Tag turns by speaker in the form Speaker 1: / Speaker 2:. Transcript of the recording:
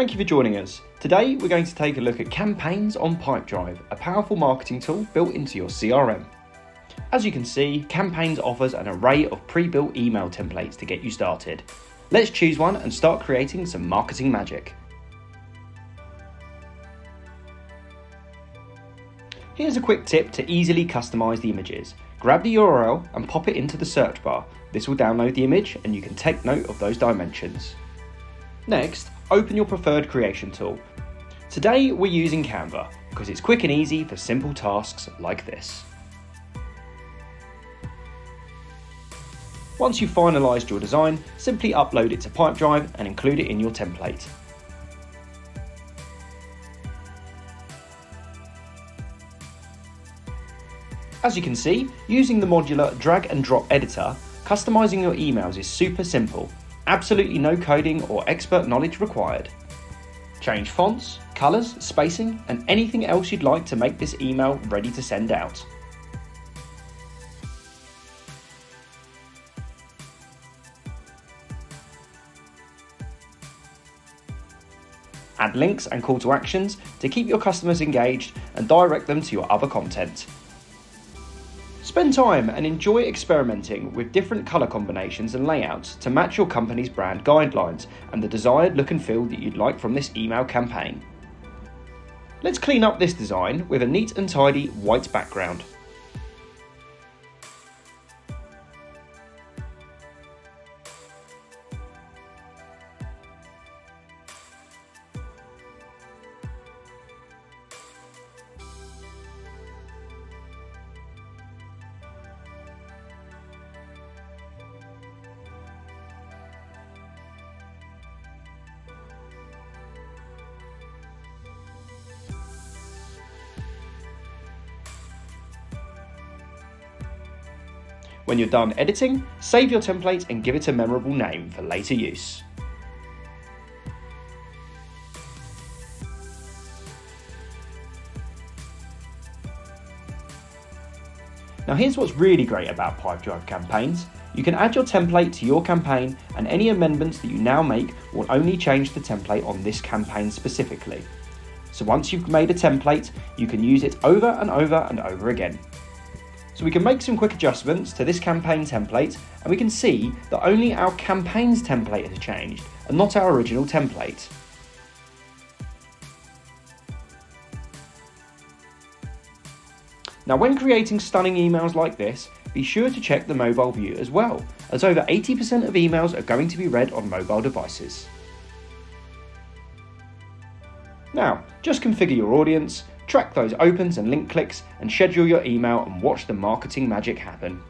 Speaker 1: Thank you for joining us. Today we're going to take a look at campaigns on Pipedrive, a powerful marketing tool built into your CRM. As you can see, Campaigns offers an array of pre-built email templates to get you started. Let's choose one and start creating some marketing magic. Here's a quick tip to easily customize the images. Grab the URL and pop it into the search bar. This will download the image and you can take note of those dimensions. Next, open your preferred creation tool. Today we're using Canva because it's quick and easy for simple tasks like this. Once you've finalised your design, simply upload it to Pipedrive and include it in your template. As you can see, using the modular drag and drop editor, customising your emails is super simple, absolutely no coding or expert knowledge required. Change fonts, colours, spacing, and anything else you'd like to make this email ready to send out. Add links and call to actions to keep your customers engaged and direct them to your other content. Spend time and enjoy experimenting with different colour combinations and layouts to match your company's brand guidelines and the desired look and feel that you'd like from this email campaign. Let's clean up this design with a neat and tidy white background. When you're done editing, save your template and give it a memorable name for later use. Now here's what's really great about Pipedrive campaigns. You can add your template to your campaign and any amendments that you now make will only change the template on this campaign specifically. So once you've made a template, you can use it over and over and over again. So we can make some quick adjustments to this campaign template and we can see that only our campaigns template has changed and not our original template. Now when creating stunning emails like this, be sure to check the mobile view as well, as over 80% of emails are going to be read on mobile devices. Now, just configure your audience, track those opens and link clicks, and schedule your email and watch the marketing magic happen.